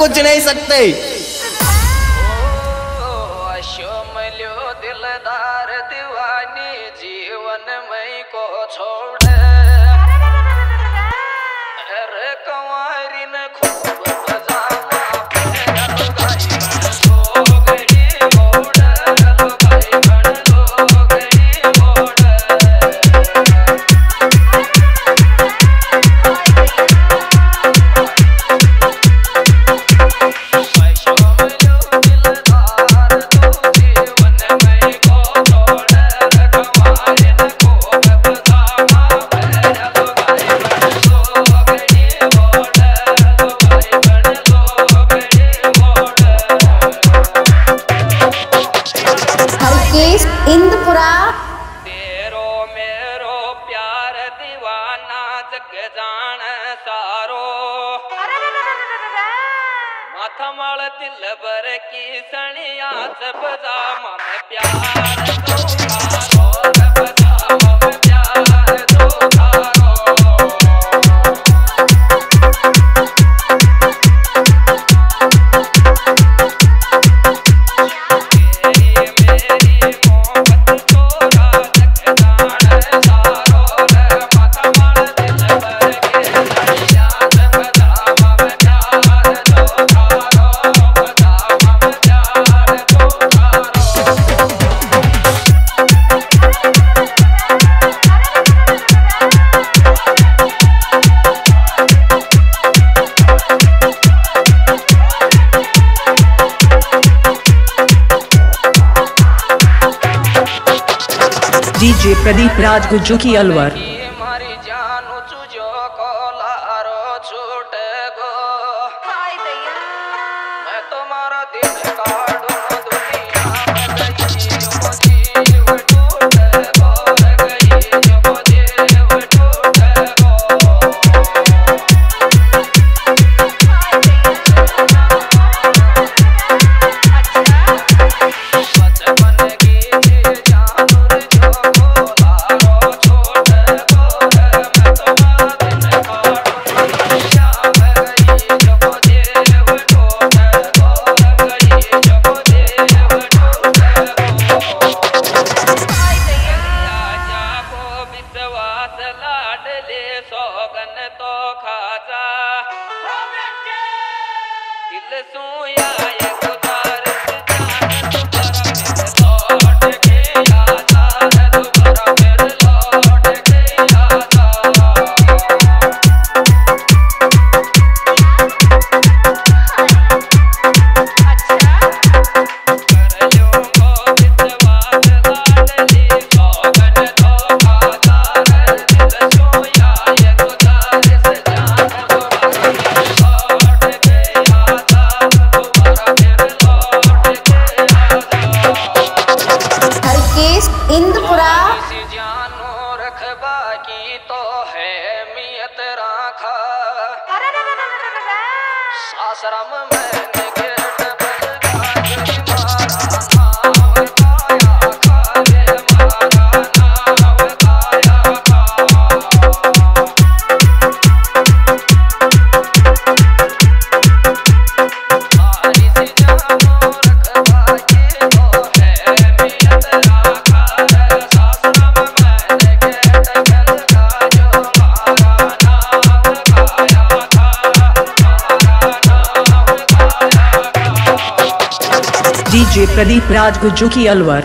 कुछ नहीं सकते। दिलदार दीवानी जीवन मई को छोड़ જગ જાણે સારો માથા માળ દિલ ભર કી સણિયા સબજા મામે પ્યાર डीजे प्रदीप राज गुज्जू की अलवर। छोटे मैं तुम्हारा दिल का Aleluia, aleluia. लिस्ट रखबा की तो है। मियत राखा आश्रम में डीजे प्रदीप राज गुज्जू की अलवर।